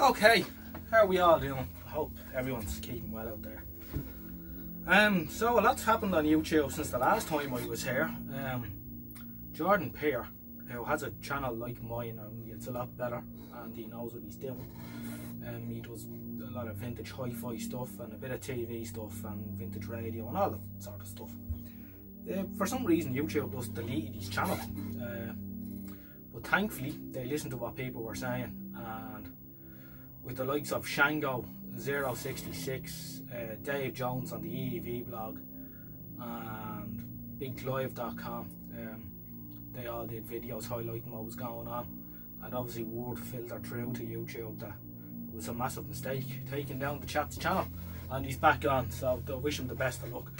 Okay, how are we all doing? I hope everyone's keeping well out there. Um, so a lot's happened on YouTube since the last time I was here. Um, Jordan Pier, who has a channel like mine, and it's a lot better, and he knows what he's doing. Um, he does a lot of vintage hi-fi stuff and a bit of TV stuff and vintage radio and all that sort of stuff. Uh, for some reason, YouTube just deleted his channel, uh, but thankfully they listened to what people were saying and with the likes of Shango 066, uh, Dave Jones on the EEV blog, and BigClive.com. Um, they all did videos highlighting what was going on, and obviously word filtered through to YouTube that it was a massive mistake taking down the chat's channel, and he's back on. So I wish him the best of luck.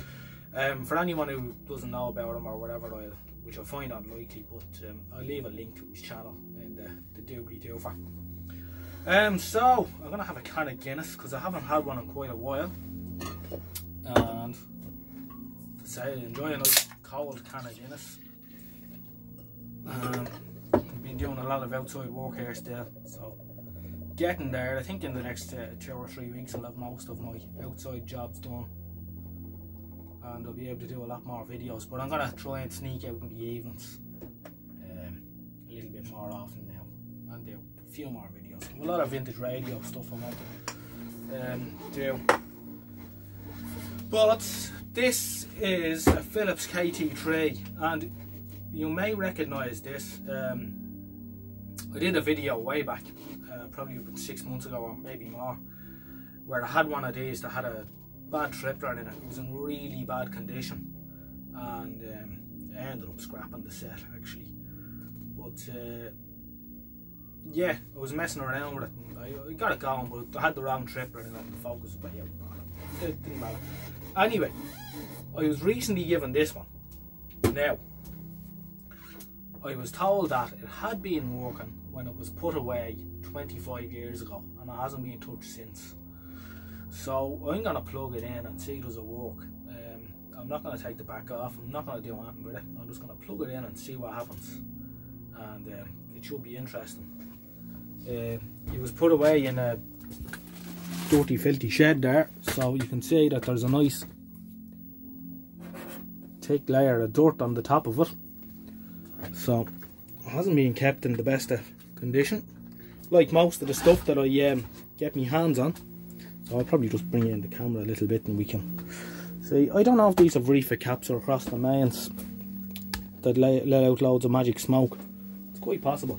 Um, for anyone who doesn't know about him or whatever, I'll, which I find unlikely, but um, I'll leave a link to his channel in the, the doobly doofer. Um, so I'm gonna have a can of Guinness because I haven't had one in quite a while, and to say enjoy a cold can of Guinness. Um, I've been doing a lot of outside work here still, so getting there. I think in the next uh, two or three weeks I'll have most of my outside jobs done, and I'll be able to do a lot more videos. But I'm gonna try and sneak out in the evenings um, a little bit more often now, and do a few more videos a lot of vintage radio stuff want to um, do. But this is a Philips KT3 and you may recognise this. Um, I did a video way back, uh, probably six months ago or maybe more, where I had one of these that had a bad tripler in it. It was in really bad condition and um, I ended up scrapping the set actually. But uh, yeah, I was messing around with it. I, I got it going, but I had the wrong tripler and the focus was way out. It didn't matter. Anyway, I was recently given this one. Now, I was told that it had been working when it was put away 25 years ago and it hasn't been touched since. So I'm going to plug it in and see does it work. Um, I'm not going to take the back off, I'm not going to do anything with it. I'm just going to plug it in and see what happens. And um, it should be interesting. Uh, it was put away in a dirty filthy shed there so you can see that there's a nice thick layer of dirt on the top of it. So it hasn't been kept in the best of condition. Like most of the stuff that I um, get my hands on. So I'll probably just bring in the camera a little bit and we can see. I don't know if these have RIFA caps or across the mains that let out loads of magic smoke. It's quite possible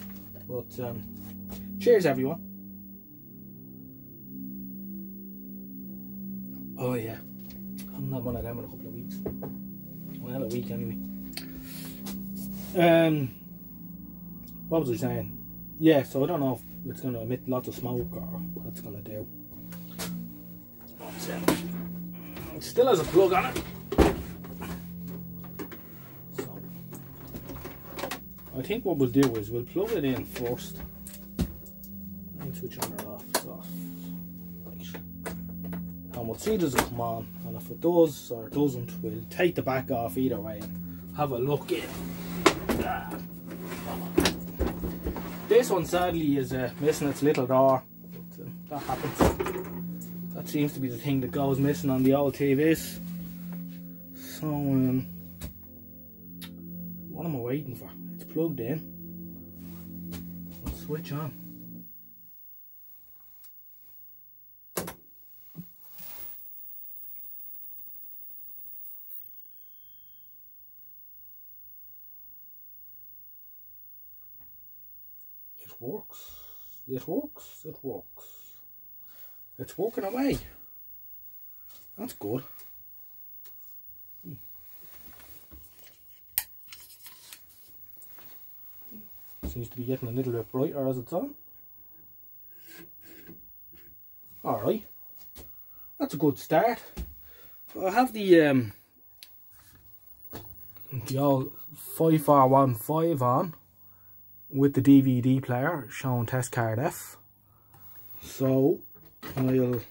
but um, Cheers, everyone. Oh, yeah. I'm not one of them in a couple of weeks. Well, a week anyway. Um, what was I saying? Yeah, so I don't know if it's going to emit lots of smoke or what it's going to do. It still has a plug on it. So, I think what we'll do is we'll plug it in first switch on or off. Off. Right. And we'll see does it come on. And if it does or doesn't, we'll take the back off either way and have a look in. This one sadly is uh, missing its little door. But, uh, that happens. That seems to be the thing that goes missing on the old TVs. So, um, what am I waiting for? It's plugged in. Switch on. Works. It works. It works. It's working away. That's good. Seems to be getting a little bit brighter as it's on. Alright. That's a good start. I have the um the old 5415 on with the DVD player showing test card F. So I'll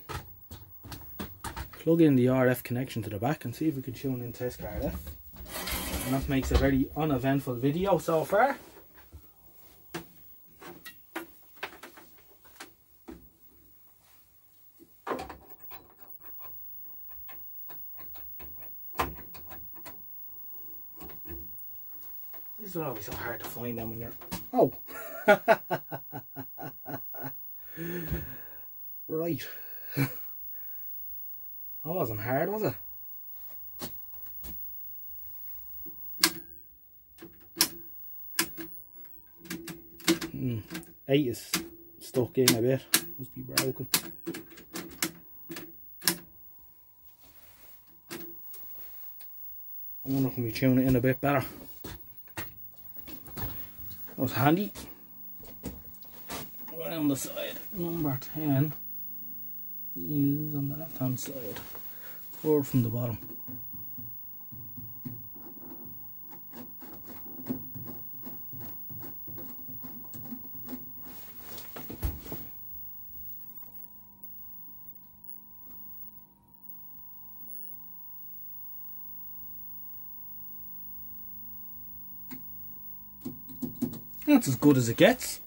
plug in the RF connection to the back and see if we can tune in test card F. And that makes a very uneventful video so far. These are always so hard to find them when you're Oh! right. that wasn't hard, was it? Mm, eight is stuck in a bit. Must be broken. I wonder if we tune it in a bit better. Was handy. Around the side, number 10 is on the left hand side, forward from the bottom. That's as good as it gets.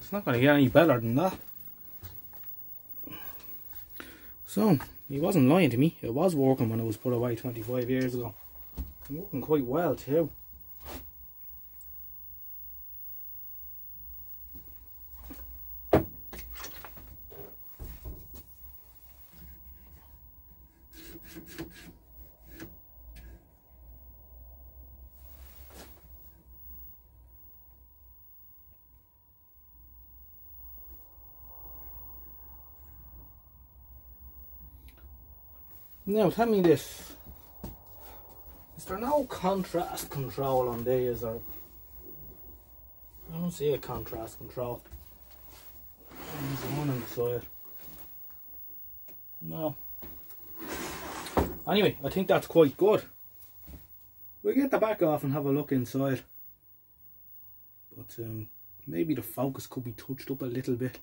It's not going to get any better than that. So, he wasn't lying to me. It was working when it was put away 25 years ago. Working quite well too. Now tell me this. Is there no contrast control on these or I don't see a contrast control. There's one on the side. No. Anyway, I think that's quite good. We'll get the back off and have a look inside. But um, maybe the focus could be touched up a little bit.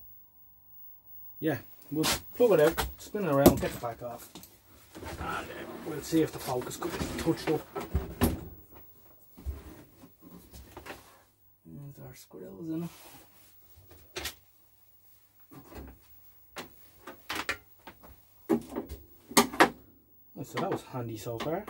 Yeah, we'll plug it out, spin it around, get the back off. And we'll see if the focus could be touched up. There's our squirrels in it. So that was handy so far.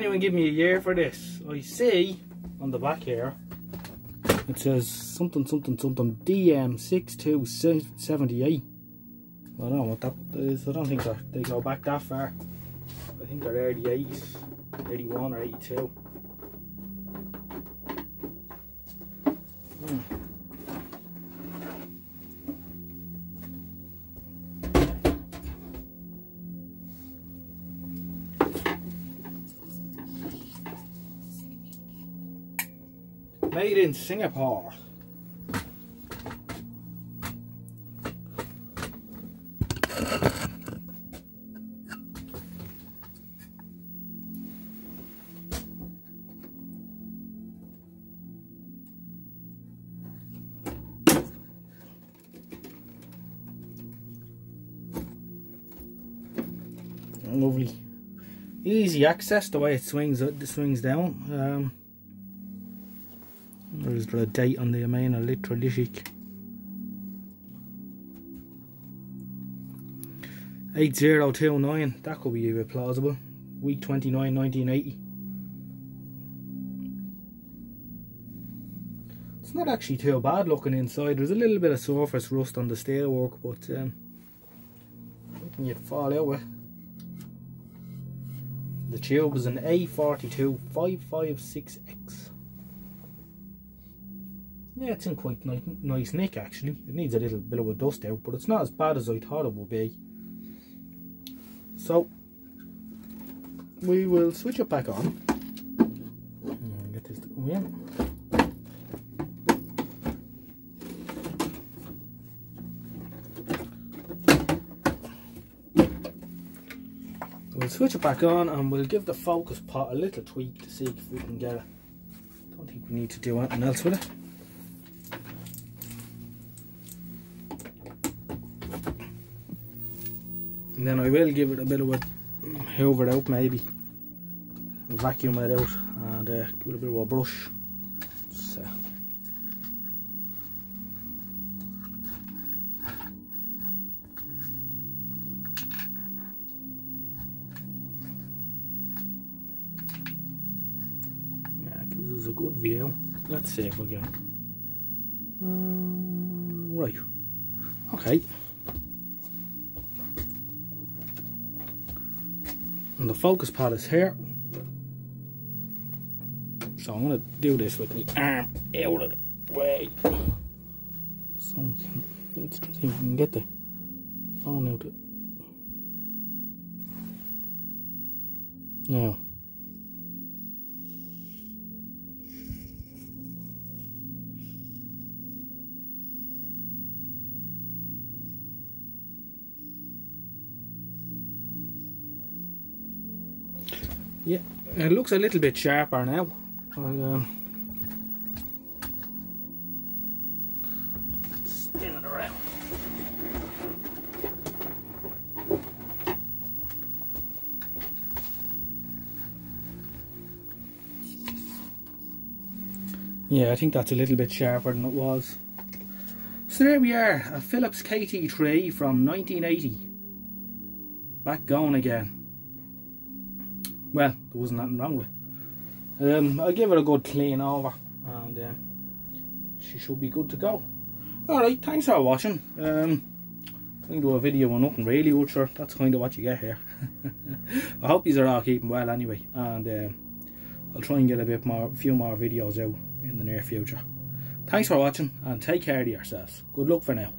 Anyone give me a year for this? I see on the back here it says something something something DM6278. I don't know what that is. I don't think they go back that far. I think they're early 80s, 81 or 82. Hmm. Made in Singapore. Lovely, easy access the way it swings. It swings down. Um, there's the date on the main electrolytic. 8029, that could be a bit plausible. Week 29, 1980. It's not actually too bad looking inside. There's a little bit of surface rust on the steelwork, but um, nothing you'd fall out with. The tube is an A42 556X. Yeah, it's in quite nice, nick actually. It needs a little bit of a dust out, but it's not as bad as I thought it would be. So, we will switch it back on. And get this to in. We'll switch it back on and we'll give the focus pot a little tweak to see if we can get it. I don't think we need to do anything else with it. Then I will give it a bit of a hoover it out maybe. Vacuum it out and uh, give it a bit of a brush. So. Yeah, gives us a good view. Let's see if we can. Mm, right. Okay. And the focus pot is here. So I'm to do this with my arm out of the way. So we can, let's see if we can get the phone out now Yeah, it looks a little bit sharper now. um, spin it around. Yeah, I think that's a little bit sharper than it was. So there we are, a Philips KT3 from 1980. Back going again well, there wasn't nothing wrong with it. Um, I'll give it a good clean over and um, she should be good to go. Alright, thanks for watching. Um, I'm going to do a video on nothing really, but sure, that's kind of what you get here. I hope these are all keeping well anyway, and uh, I'll try and get a bit more, few more videos out in the near future. Thanks for watching, and take care of yourselves. Good luck for now.